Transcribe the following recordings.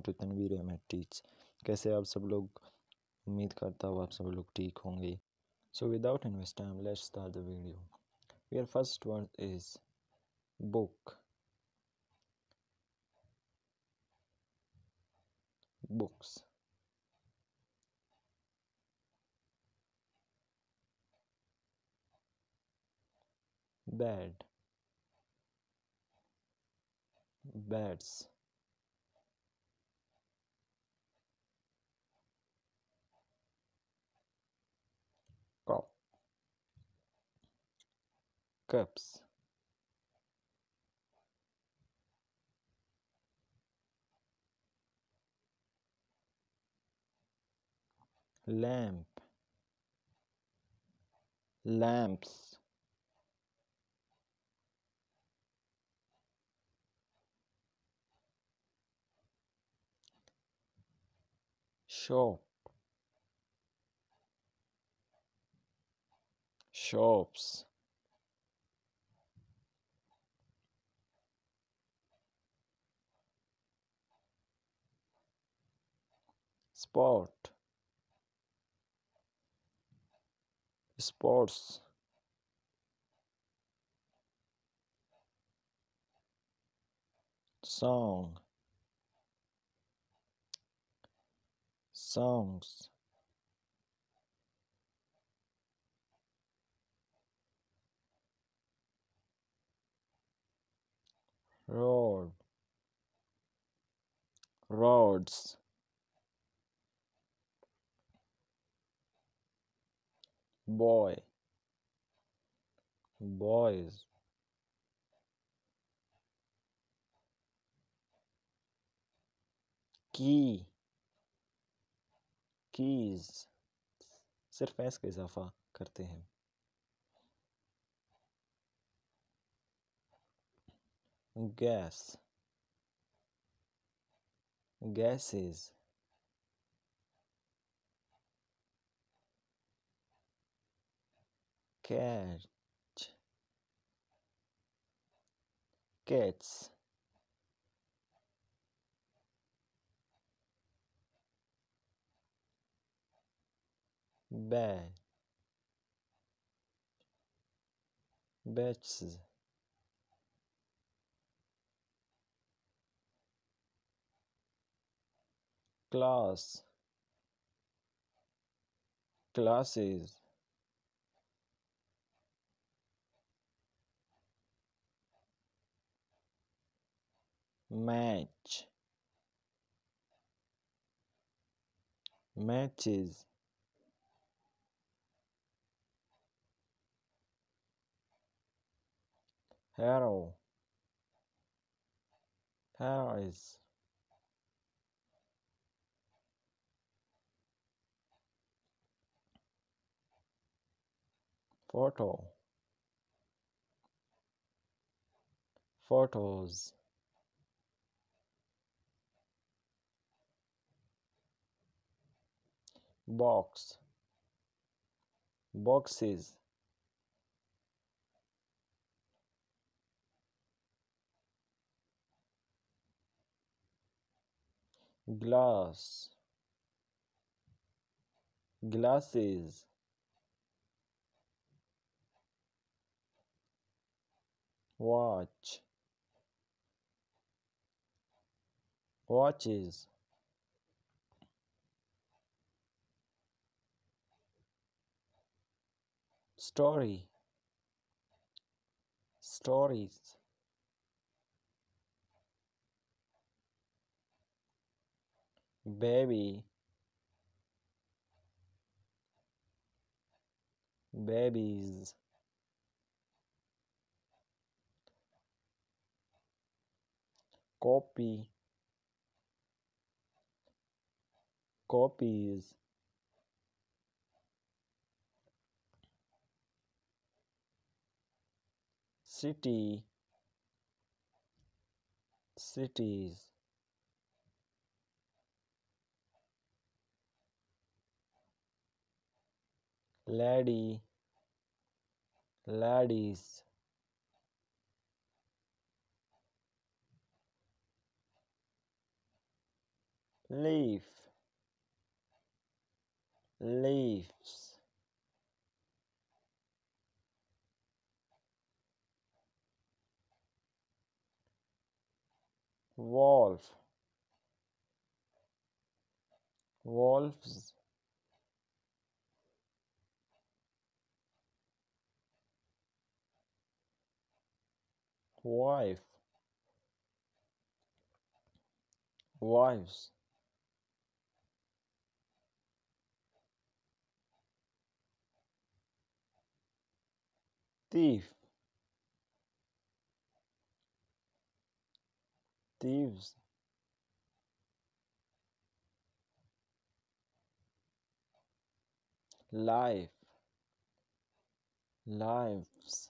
Welcome to Tanveer Ahmed teach कैसे आप सब लोग? उम्मीद करता हूँ आप सब लोग ठीक होंगे। So without invest time let's start the video your first word is book books. Bed. Beds. Cups. Lamp. Lamps. Shop. Shops sport. Sports. Song. Songs. Road. Roads boy boys key keys सिर्फ़ S का इजाफा करते हैं gas gases cat cats bed beds class classes match. Matches. Harrow harrows photo photos box boxes glass glasses watch watches story. Stories. Baby. Babies. Copy. Copies city cities. Lady ladies leaf leaves wolf wolves wife wives thief thieves life lives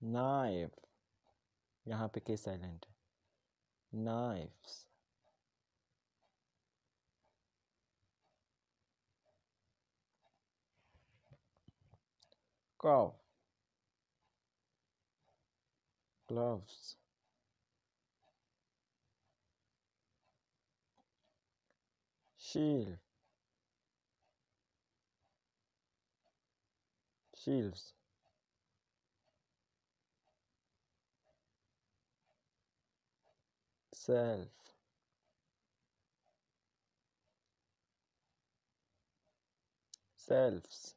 knife यहाँ पे K silent है knives Cow gloves. Shield. Shields. Self. Selves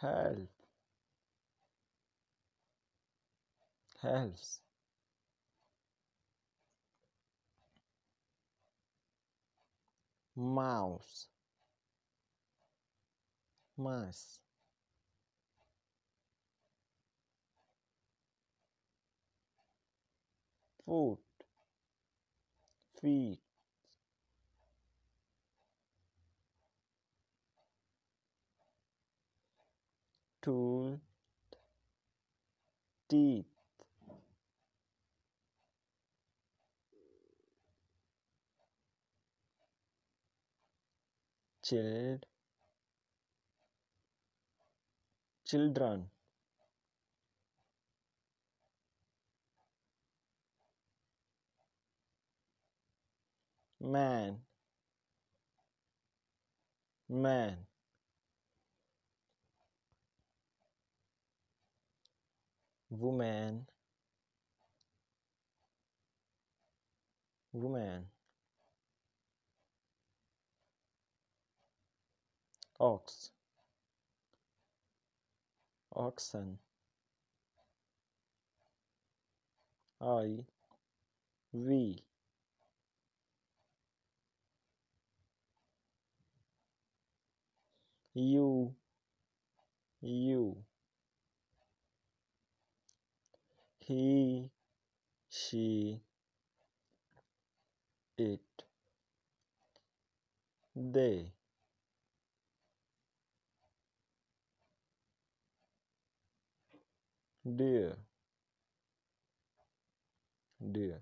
help helps mouse. Mice foot. Feet tool teeth child children. Man. Man woman woman ox. Oxen. I. We you you he she it they. Dear. Dear.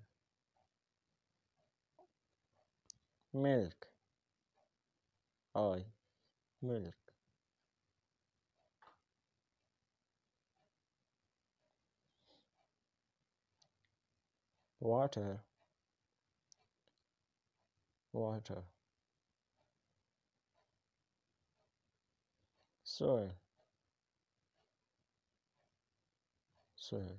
Milk. I. Milk water. Water. Soil. Soil.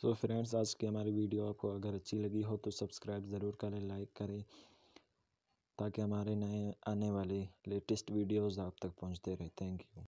तो so friends आज की हमारी video आपको अगर अच्छी लगी हो तो सब्सक्राइब ज़रूर करें लाइक करें, ताकि हमारे नए आने वाले लेटेस्ट वीडियोस आप तक पहुँचते रहे। Thank you